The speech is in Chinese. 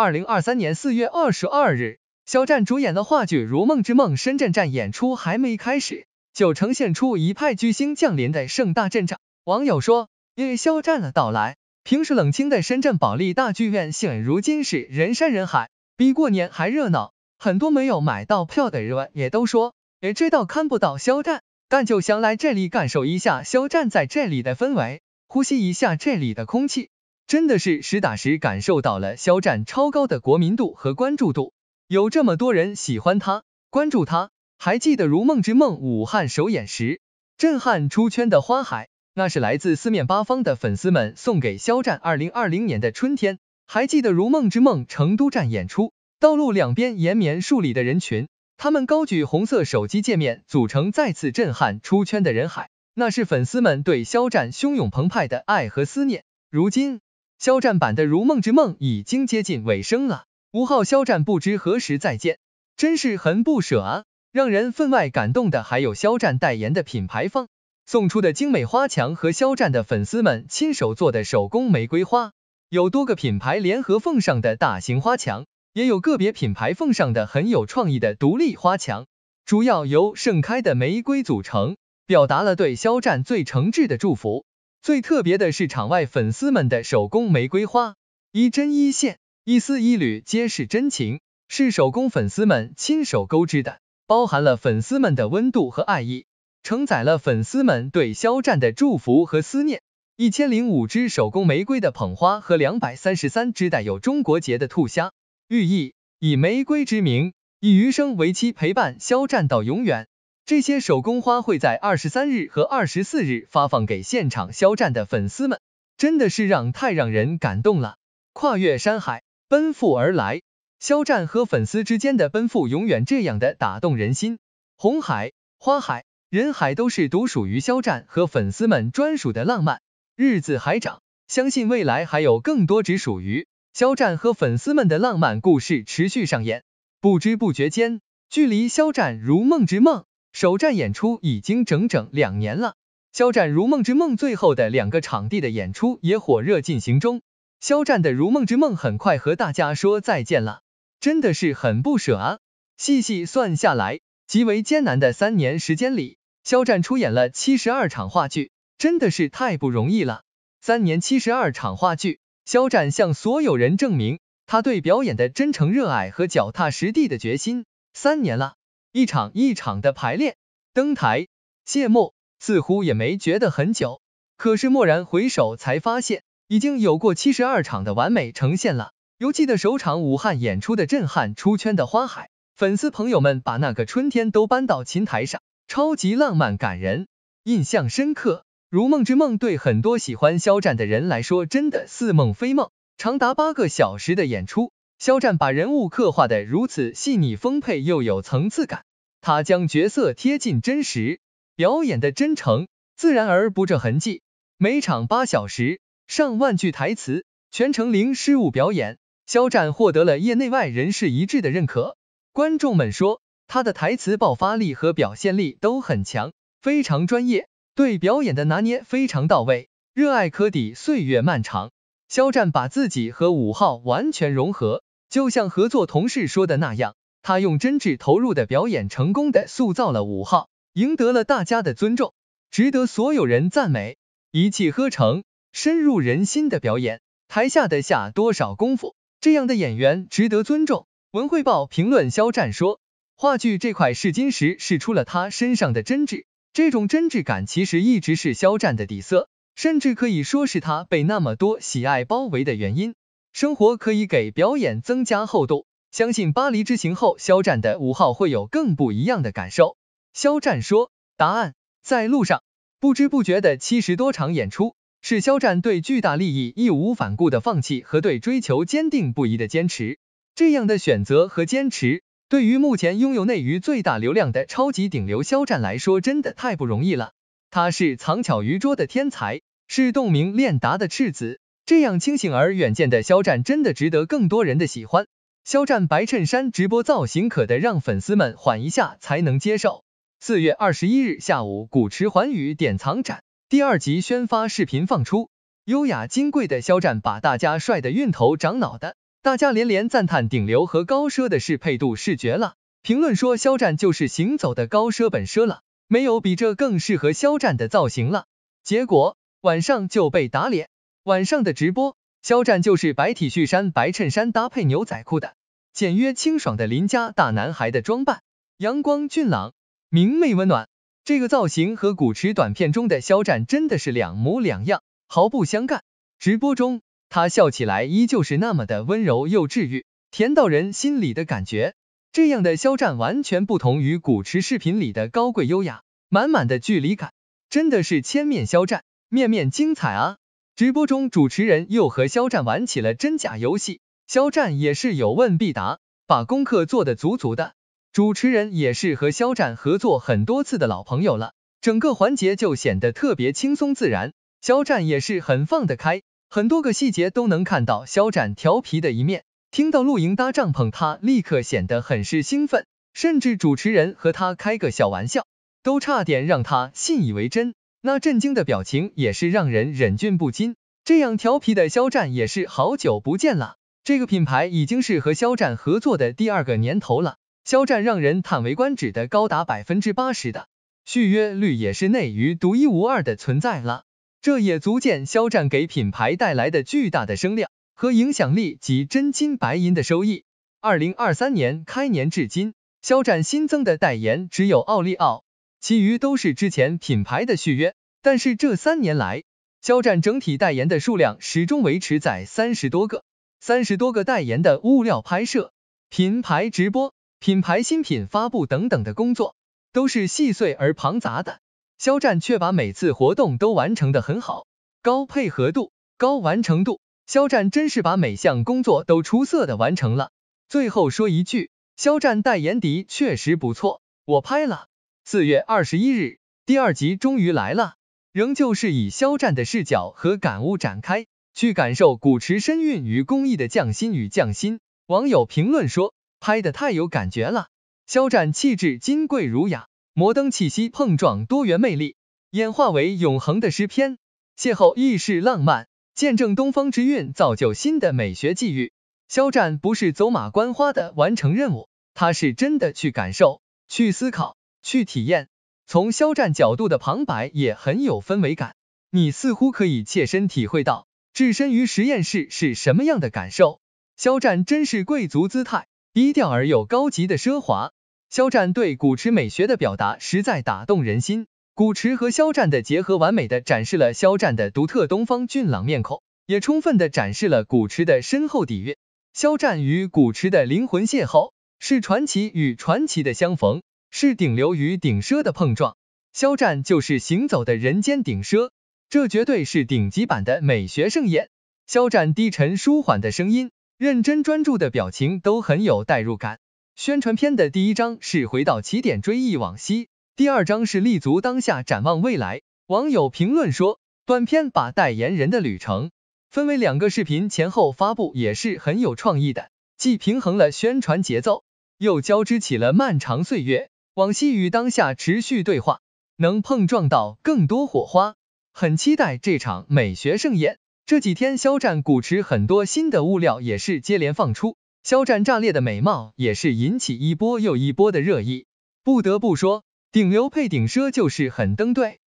二零二三年四月二十二日，肖战主演的话剧《如梦之梦》深圳站演出还没开始，就呈现出一派巨星降临的盛大阵仗。网友说，因为肖战的到来，平时冷清的深圳保利大剧院现如今是人山人海，比过年还热闹。很多没有买到票的人也都说，也知道看不到肖战，但就想来这里感受一下肖战在这里的氛围，呼吸一下这里的空气。真的是实打实感受到了肖战超高的国民度和关注度，有这么多人喜欢他、关注他。还记得《如梦之梦》武汉首演时，震撼出圈的花海，那是来自四面八方的粉丝们送给肖战二零二零年的春天。还记得《如梦之梦》成都站演出，道路两边延绵数里的人群，他们高举红色手机界面，组成再次震撼出圈的人海，那是粉丝们对肖战汹涌澎湃的爱和思念。如今。肖战版的《如梦之梦》已经接近尾声了，五号肖战不知何时再见，真是很不舍啊！让人分外感动的还有肖战代言的品牌方送出的精美花墙和肖战的粉丝们亲手做的手工玫瑰花，有多个品牌联合奉上的大型花墙，也有个别品牌奉上的很有创意的独立花墙，主要由盛开的玫瑰组成，表达了对肖战最诚挚的祝福。最特别的是场外粉丝们的手工玫瑰花，一针一线，一丝一缕，皆是真情，是手工粉丝们亲手钩织的，包含了粉丝们的温度和爱意，承载了粉丝们对肖战的祝福和思念。一千零五支手工玫瑰的捧花和两百三十三只带有中国结的兔虾，寓意以玫瑰之名，以余生为期陪伴肖战到永远。这些手工花会在二十三日和二十四日发放给现场肖战的粉丝们，真的是让太让人感动了。跨越山海，奔赴而来，肖战和粉丝之间的奔赴永远这样的打动人心。红海、花海、人海都是独属于肖战和粉丝们专属的浪漫。日子还长，相信未来还有更多只属于肖战和粉丝们的浪漫故事持续上演。不知不觉间，距离肖战如梦之梦。首站演出已经整整两年了，肖战《如梦之梦》最后的两个场地的演出也火热进行中。肖战的《如梦之梦》很快和大家说再见了，真的是很不舍啊！细细算下来，极为艰难的三年时间里，肖战出演了七十二场话剧，真的是太不容易了。三年七十二场话剧，肖战向所有人证明他对表演的真诚热爱和脚踏实地的决心。三年了。一场一场的排练，登台谢幕，似乎也没觉得很久。可是蓦然回首，才发现已经有过七十二场的完美呈现了。犹记得首场武汉演出的震撼出圈的花海，粉丝朋友们把那个春天都搬到琴台上，超级浪漫感人，印象深刻。如梦之梦对很多喜欢肖战的人来说，真的似梦非梦。长达八个小时的演出。肖战把人物刻画的如此细腻丰沛又有层次感，他将角色贴近真实，表演的真诚自然而不着痕迹。每场八小时，上万句台词，全程零失误表演，肖战获得了业内外人士一致的认可。观众们说，他的台词爆发力和表现力都很强，非常专业，对表演的拿捏非常到位，热爱可抵岁月漫长。肖战把自己和五号完全融合。就像合作同事说的那样，他用真挚投入的表演，成功的塑造了五号，赢得了大家的尊重，值得所有人赞美。一气呵成，深入人心的表演，台下的下多少功夫，这样的演员值得尊重。文汇报评论肖战说，话剧这块试金石试出了他身上的真挚，这种真挚感其实一直是肖战的底色，甚至可以说是他被那么多喜爱包围的原因。生活可以给表演增加厚度，相信巴黎之行后，肖战的五号会有更不一样的感受。肖战说，答案在路上。不知不觉的七十多场演出，是肖战对巨大利益义无反顾的放弃和对追求坚定不移的坚持。这样的选择和坚持，对于目前拥有内娱最大流量的超级顶流肖战来说，真的太不容易了。他是藏巧于拙的天才，是洞明练达的赤子。这样清醒而远见的肖战，真的值得更多人的喜欢。肖战白衬衫直播造型，可得让粉丝们缓一下才能接受。四月二十一日下午，古驰环宇典藏展第二集宣发视频放出，优雅金贵的肖战把大家帅得晕头涨脑的。大家连连赞叹顶流和高奢的适配度是绝了，评论说肖战就是行走的高奢本奢了，没有比这更适合肖战的造型了。结果晚上就被打脸，晚上的直播，肖战就是白 T 恤衫、白衬衫搭配牛仔裤的，简约清爽的邻家大男孩的装扮，阳光俊朗，明媚温暖。这个造型和古驰短片中的肖战真的是两模两样，毫不相干。直播中。他笑起来依旧是那么的温柔又治愈，甜到人心里的感觉。这样的肖战完全不同于古驰视频里的高贵优雅，满满的距离感，真的是千面肖战，面面精彩啊！直播中主持人又和肖战玩起了真假游戏，肖战也是有问必答，把功课做得足足的。主持人也是和肖战合作很多次的老朋友了，整个环节就显得特别轻松自然，肖战也是很放得开。很多个细节都能看到肖战调皮的一面，听到露营搭帐篷，他立刻显得很是兴奋，甚至主持人和他开个小玩笑，都差点让他信以为真。那震惊的表情也是让人忍俊不禁。这样调皮的肖战也是好久不见了。这个品牌已经是和肖战合作的第二个年头了，肖战让人叹为观止的高达百分之八十的续约率，也是内娱独一无二的存在了。这也足见肖战给品牌带来的巨大的声量和影响力及真金白银的收益。二零二三年开年至今，肖战新增的代言只有奥利奥，其余都是之前品牌的续约。但是这三年来，肖战整体代言的数量始终维持在三十多个，三十多个代言的物料拍摄、品牌直播、品牌新品发布等等的工作，都是细碎而庞杂的。肖战却把每次活动都完成的很好，高配合度、高完成度，肖战真是把每项工作都出色的完成了。最后说一句，肖战代言的确实不错，我拍了。四月二十一日，第二集终于来了，仍旧是以肖战的视角和感悟展开，去感受古驰深韵与工艺的匠心与匠心。网友评论说，拍的太有感觉了，肖战气质金贵儒雅。摩登气息碰撞多元魅力，演化为永恒的诗篇。邂逅意式浪漫，见证东方之韵，造就新的美学际遇。肖战不是走马观花的完成任务，他是真的去感受、去思考、去体验。从肖战角度的旁白也很有氛围感，你似乎可以切身体会到置身于实验室是什么样的感受。肖战真是贵族姿态，低调而又高级的奢华。肖战对古驰美学的表达实在打动人心，古驰和肖战的结合完美的展示了肖战的独特东方俊朗面孔，也充分的展示了古驰的深厚底蕴。肖战与古驰的灵魂邂逅，是传奇与传奇的相逢，是顶流与顶奢的碰撞。肖战就是行走的人间顶奢，这绝对是顶级版的美学盛宴。肖战低沉舒缓的声音，认真专注的表情都很有代入感。宣传片的第一章是回到起点追忆往昔，第二章是立足当下展望未来。网友评论说，短片把代言人的旅程分为两个视频前后发布，也是很有创意的，既平衡了宣传节奏，又交织起了漫长岁月往昔与当下持续对话，能碰撞到更多火花。很期待这场美学盛宴。这几天肖战、古驰很多新的物料也是接连放出。肖战炸裂的美貌也是引起一波又一波的热议。不得不说，顶流配顶奢就是很登对。